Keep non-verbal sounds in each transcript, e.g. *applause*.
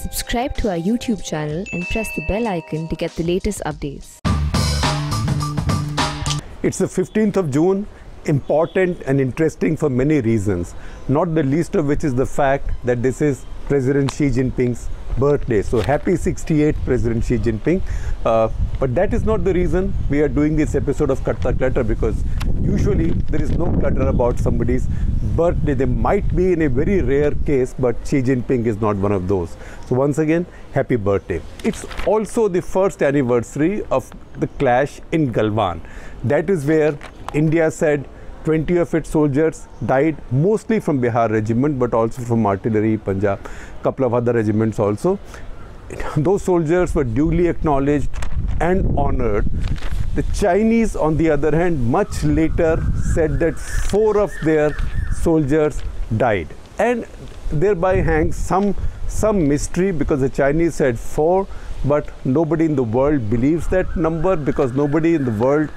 Subscribe to our YouTube channel and press the bell icon to get the latest updates. It's the 15th of June, important and interesting for many reasons, not the least of which is the fact that this is President Xi Jinping's birthday. So happy 68th President Xi Jinping. Uh, but that is not the reason we are doing this episode of Cut The Clutter because usually there is no clutter about somebody's birthday. They might be in a very rare case, but Xi Jinping is not one of those. So once again, happy birthday. It's also the first anniversary of the clash in Galwan. That is where India said 20 of its soldiers died mostly from Bihar regiment but also from artillery, Punjab, couple of other regiments also. *laughs* Those soldiers were duly acknowledged and honored. The Chinese, on the other hand, much later said that four of their soldiers died and thereby hangs some some mystery because the Chinese said four, but nobody in the world believes that number because nobody in the world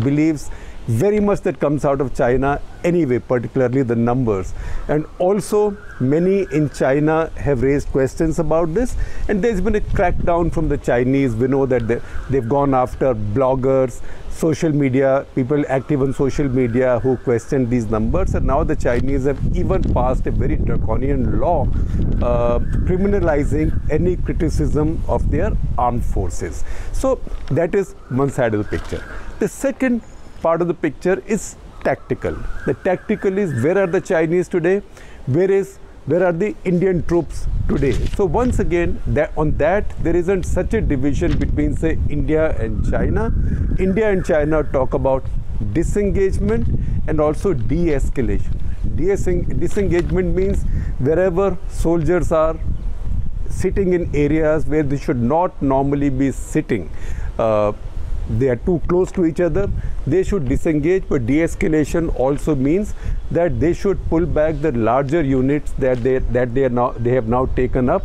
believes very much that comes out of China anyway, particularly the numbers. And also, many in China have raised questions about this, and there's been a crackdown from the Chinese. We know that they, they've gone after bloggers, social media, people active on social media who question these numbers, and now the Chinese have even passed a very draconian law uh, criminalizing any criticism of their armed forces. So, that is one side of the picture. The second part of the picture is tactical. The tactical is where are the Chinese today? Where is where are the Indian troops today? So once again, that on that there isn't such a division between say India and China. India and China talk about disengagement and also de-escalation. disengagement means wherever soldiers are sitting in areas where they should not normally be sitting. Uh, they are too close to each other they should disengage. But de-escalation also means that they should pull back the larger units that they that they are now they have now taken up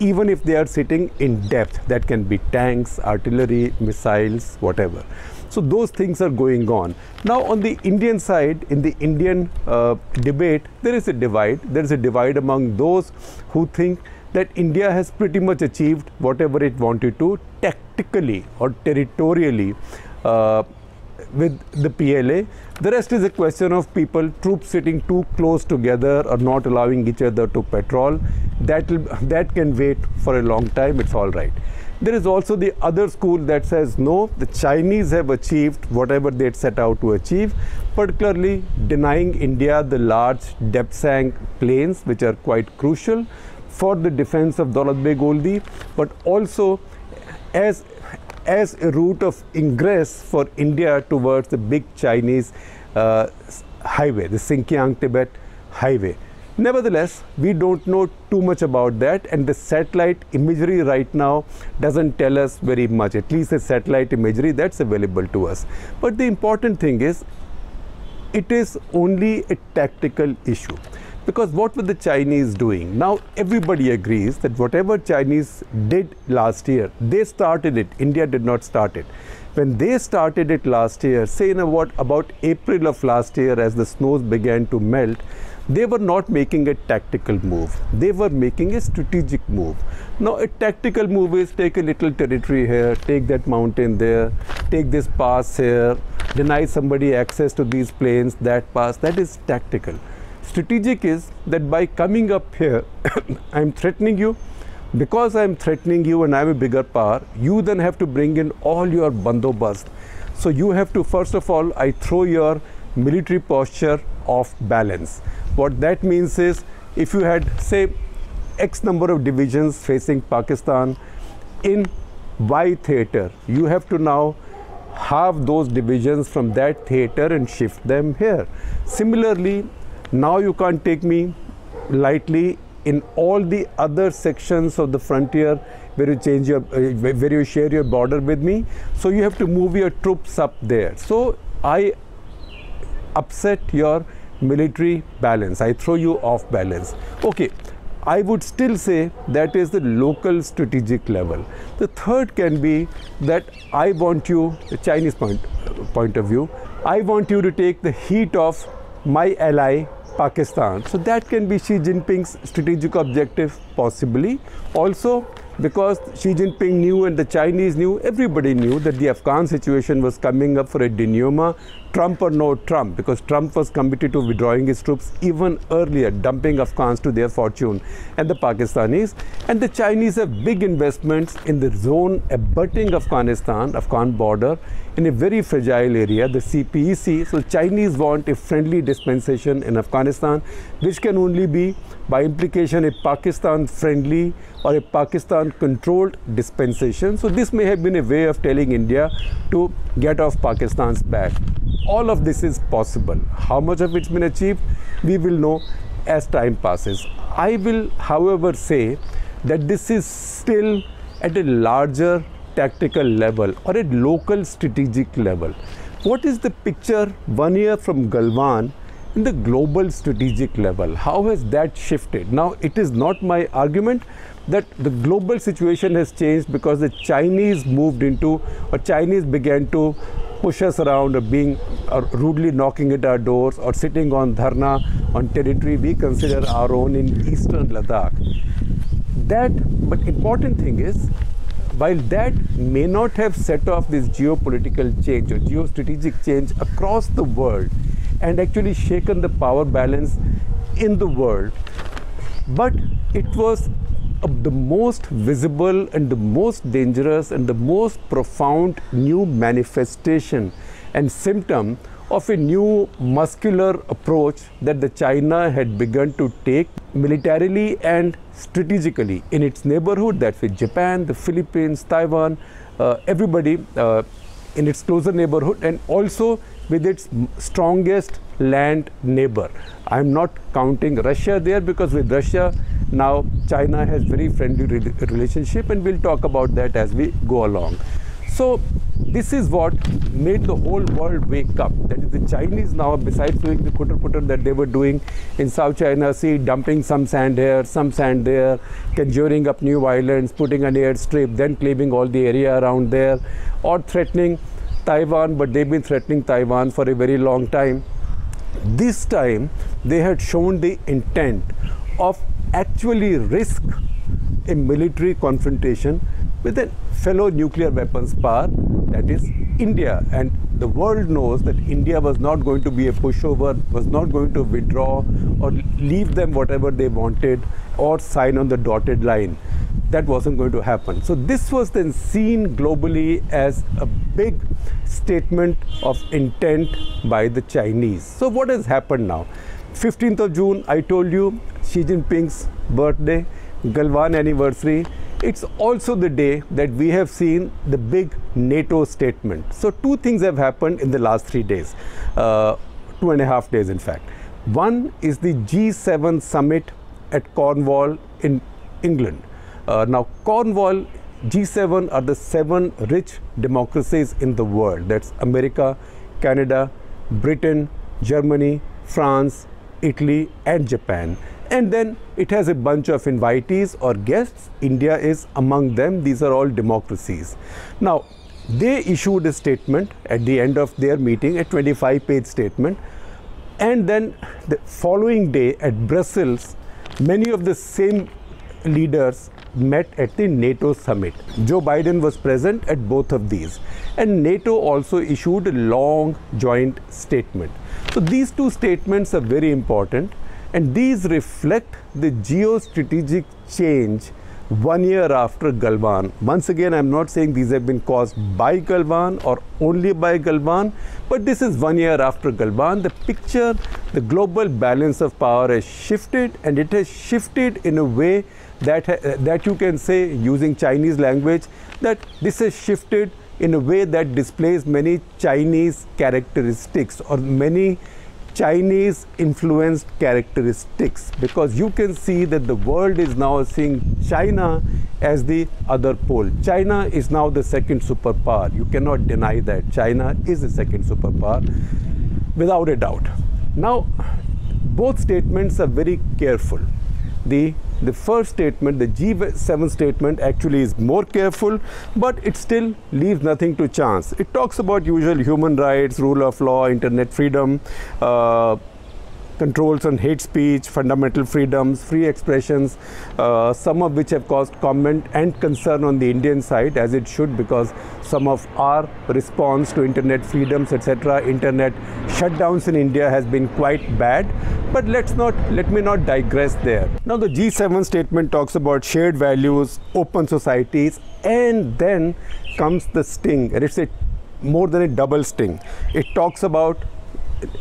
even if they are sitting in depth. That can be tanks artillery missiles whatever. So those things are going on. Now on the indian side in the indian uh, debate there is a divide. There is a divide among those who think that India has pretty much achieved whatever it wanted to tactically or territorially uh, with the PLA. The rest is a question of people, troops sitting too close together or not allowing each other to patrol. That, that can wait for a long time, it's all right. There is also the other school that says no, the Chinese have achieved whatever they set out to achieve, particularly denying India the large depth sank planes, which are quite crucial for the defense of Daulat Beg but also as, as a route of ingress for India towards the big Chinese uh, highway, the Xinjiang Tibet highway. Nevertheless, we don't know too much about that, and the satellite imagery right now doesn't tell us very much, at least the satellite imagery that's available to us. But the important thing is, it is only a tactical issue. Because what were the Chinese doing? Now everybody agrees that whatever Chinese did last year, they started it. India did not start it. When they started it last year, say in what about April of last year as the snows began to melt, they were not making a tactical move. They were making a strategic move. Now, a tactical move is take a little territory here, take that mountain there, take this pass here, deny somebody access to these plains, that pass. That is tactical. Strategic is that by coming up here, *coughs* I'm threatening you. Because I'm threatening you and I'm a bigger power, you then have to bring in all your bandobast. So you have to, first of all, I throw your military posture off balance. What that means is if you had, say, X number of divisions facing Pakistan in Y theater, you have to now have those divisions from that theater and shift them here. Similarly, now you can't take me lightly in all the other sections of the frontier where you change your uh, where you share your border with me. So you have to move your troops up there. So i upset your military balance. I throw you off balance. Okay. I would still say that is the local strategic level. The third can be that i want you the chinese point point of view i want you to take the heat of my ally Pakistan. So that can be Xi Jinping's strategic objective, possibly. Also, because Xi Jinping knew and the Chinese knew, everybody knew that the Afghan situation was coming up for a denouement, Trump or no Trump, because Trump was committed to withdrawing his troops even earlier, dumping Afghans to their fortune, and the Pakistanis. And the Chinese have big investments in the zone abutting Afghanistan, Afghan border, in a very fragile area, the CPEC. So Chinese want a friendly dispensation in Afghanistan, which can only be by implication a Pakistan friendly or a Pakistan controlled dispensation. So this may have been a way of telling India to get off Pakistan's back. All of this is possible. How much of it's been achieved, we will know as time passes. I will, however, say that this is still at a larger tactical level or at local strategic level. What is the picture one year from Galwan in the global strategic level? How has that shifted? Now, it is not my argument that the global situation has changed because the Chinese moved into or Chinese began to push us around or being or rudely knocking at our doors or sitting on dharna on territory we consider our own in eastern Ladakh. That, but important thing is while that may not have set off this geopolitical change or geostrategic change across the world and actually shaken the power balance in the world, but it was the most visible and the most dangerous and the most profound new manifestation and symptom of a new muscular approach that the China had begun to take militarily and strategically in its neighborhood, that's with Japan, the Philippines, Taiwan, uh, everybody uh, in its closer neighborhood, and also with its strongest land neighbor. I'm not counting Russia there because with Russia now China has very friendly re relationship and we'll talk about that as we go along. So this is what made the whole world wake up. That is the Chinese now, besides doing the putter putter that they were doing in South China Sea, dumping some sand here, some sand there, conjuring up new islands, putting an airstrip, then claiming all the area around there, or threatening Taiwan, but they've been threatening Taiwan for a very long time. This time, they had shown the intent of actually risk a military confrontation with a fellow nuclear weapons power, that is India. And the world knows that India was not going to be a pushover, was not going to withdraw or leave them whatever they wanted or sign on the dotted line. That wasn't going to happen. So this was then seen globally as a big statement of intent by the Chinese. So what has happened now? 15th of June, I told you, Xi Jinping's birthday, Galwan anniversary, it's also the day that we have seen the big NATO statement. So, two things have happened in the last three days, uh, two and a half days, in fact. One is the G7 summit at Cornwall in England. Uh, now, Cornwall, G7 are the seven rich democracies in the world that's America, Canada, Britain, Germany, France, Italy, and Japan and then it has a bunch of invitees or guests. India is among them. These are all democracies. Now, they issued a statement at the end of their meeting, a 25 page statement. And then the following day at Brussels, many of the same leaders met at the NATO summit. Joe Biden was present at both of these. And NATO also issued a long joint statement. So these two statements are very important and these reflect the geostrategic change one year after Galwan. Once again, I'm not saying these have been caused by Galwan or only by Galwan, but this is one year after Galwan. The picture, the global balance of power has shifted and it has shifted in a way that, uh, that you can say, using Chinese language, that this has shifted in a way that displays many Chinese characteristics or many Chinese influenced characteristics because you can see that the world is now seeing China as the other pole. China is now the second superpower. You cannot deny that. China is the second superpower without a doubt. Now, both statements are very careful. The the first statement, the G7 statement, actually is more careful, but it still leaves nothing to chance. It talks about usual human rights, rule of law, internet freedom, uh, controls on hate speech, fundamental freedoms, free expressions, uh, some of which have caused comment and concern on the Indian side, as it should, because some of our response to internet freedoms, etc., internet shutdowns in India has been quite bad. But let's not let me not digress there. Now the G7 statement talks about shared values, open societies, and then comes the sting, and it's a more than a double sting. It talks about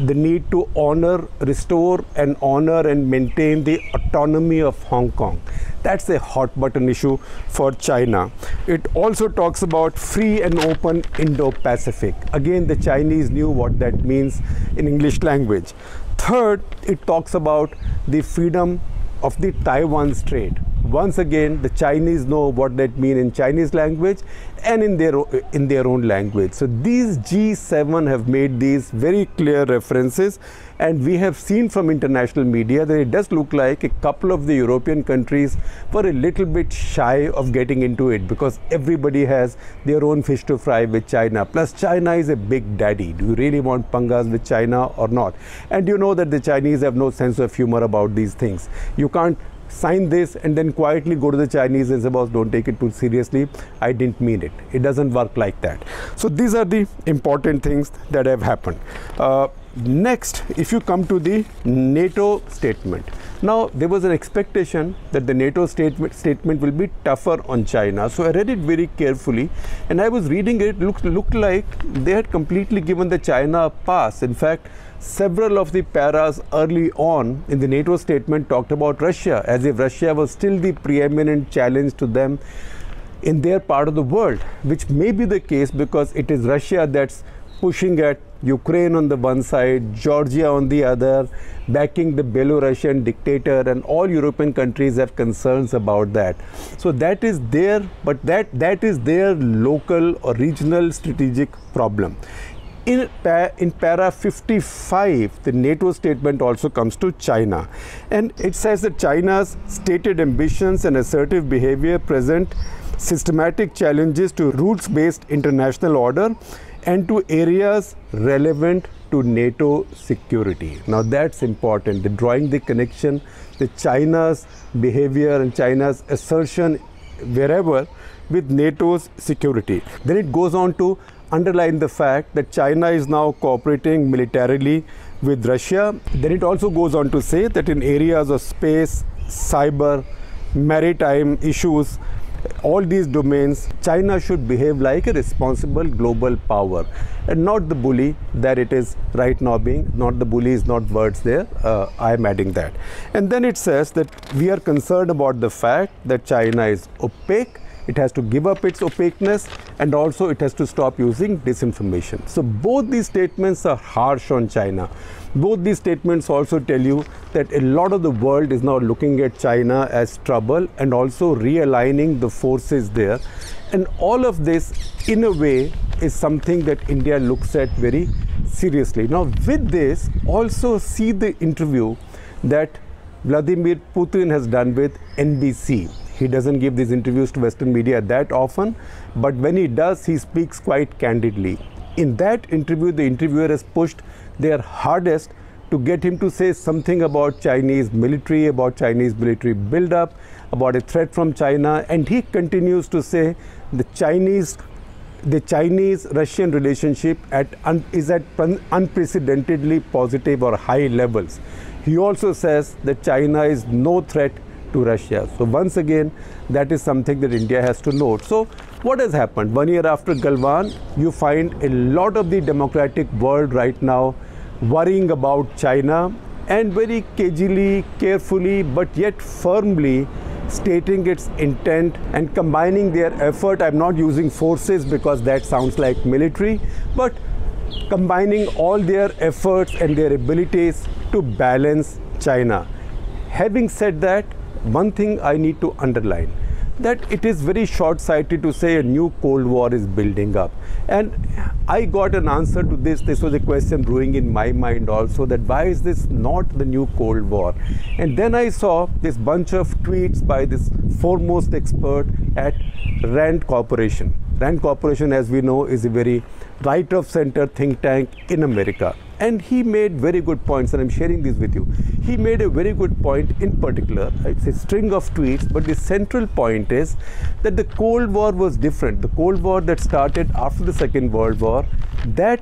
the need to honor, restore, and honor and maintain the autonomy of Hong Kong. That's a hot button issue for China. It also talks about free and open Indo Pacific. Again, the Chinese knew what that means in English language. Third, it talks about the freedom of the Taiwan Strait. Once again, the Chinese know what that means in Chinese language and in their in their own language. So these G7 have made these very clear references, and we have seen from international media that it does look like a couple of the European countries were a little bit shy of getting into it because everybody has their own fish to fry with China. Plus, China is a big daddy. Do you really want pangas with China or not? And you know that the Chinese have no sense of humor about these things. You can't sign this and then quietly go to the Chinese and say, boss, don't take it too seriously. I didn't mean it. It doesn't work like that. So these are the important things that have happened. Uh, next, if you come to the NATO statement. Now, there was an expectation that the NATO statement, statement will be tougher on China. So I read it very carefully and I was reading it, looked, looked like they had completely given the China a pass. In fact, several of the paras early on in the NATO statement talked about Russia as if Russia was still the preeminent challenge to them in their part of the world, which may be the case because it is Russia that's pushing at Ukraine on the one side, Georgia on the other, backing the Belarusian dictator, and all European countries have concerns about that. So that is their, but that that is their local or regional strategic problem. In, in para 55, the NATO statement also comes to China. And it says that China's stated ambitions and assertive behavior present systematic challenges to rules based international order and to areas relevant to NATO security. Now that's important, the drawing the connection, the China's behavior and China's assertion wherever with NATO's security. Then it goes on to underline the fact that China is now cooperating militarily with Russia. Then it also goes on to say that in areas of space, cyber, maritime issues, all these domains, China should behave like a responsible global power and not the bully that it is right now being. Not the bully is not words there. Uh, I am adding that. And then it says that we are concerned about the fact that China is opaque it has to give up its opaqueness and also it has to stop using disinformation. So both these statements are harsh on China. Both these statements also tell you that a lot of the world is now looking at China as trouble and also realigning the forces there. And all of this, in a way, is something that India looks at very seriously. Now, with this, also see the interview that Vladimir Putin has done with NBC. He doesn't give these interviews to Western media that often, but when he does, he speaks quite candidly. In that interview, the interviewer has pushed their hardest to get him to say something about Chinese military, about Chinese military buildup, about a threat from China, and he continues to say the Chinese the Chinese-Russian relationship at is at unprecedentedly positive or high levels. He also says that China is no threat to Russia. So once again, that is something that India has to note. So what has happened? One year after Galwan, you find a lot of the democratic world right now worrying about China and very cagily, carefully, but yet firmly stating its intent and combining their effort. I'm not using forces because that sounds like military, but combining all their efforts and their abilities to balance China. Having said that, one thing I need to underline that it is very short sighted to say a new Cold War is building up. And I got an answer to this. This was a question brewing in my mind also that why is this not the new Cold War? And then I saw this bunch of tweets by this foremost expert at Rand Corporation. Rand Corporation, as we know, is a very right of center think tank in America. And he made very good points, and I'm sharing these with you. He made a very good point in particular. It's a string of tweets, but the central point is that the Cold War was different. The Cold War that started after the Second World War, that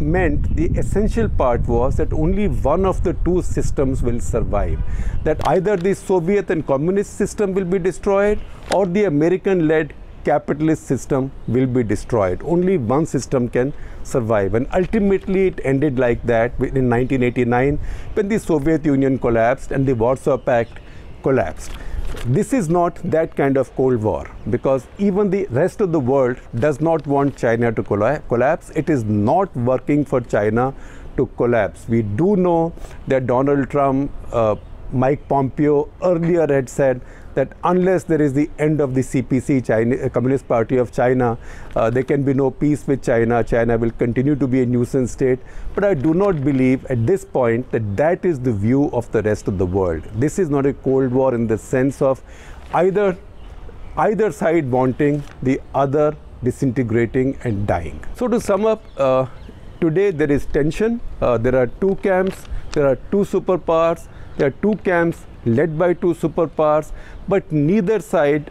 meant the essential part was that only one of the two systems will survive. That either the Soviet and communist system will be destroyed or the American led capitalist system will be destroyed. Only one system can survive. And ultimately, it ended like that in 1989 when the Soviet Union collapsed and the Warsaw Pact collapsed. This is not that kind of Cold War because even the rest of the world does not want China to collapse. It is not working for China to collapse. We do know that Donald Trump, uh, Mike Pompeo earlier had said that unless there is the end of the CPC, China, uh, Communist Party of China, uh, there can be no peace with China. China will continue to be a nuisance state. But I do not believe at this point that that is the view of the rest of the world. This is not a Cold War in the sense of either either side wanting the other disintegrating and dying. So to sum up, uh, today there is tension. Uh, there are two camps. There are two superpowers. There are two camps led by two superpowers, but neither side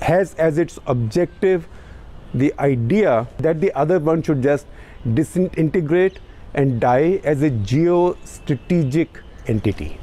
has as its objective the idea that the other one should just disintegrate and die as a geostrategic entity.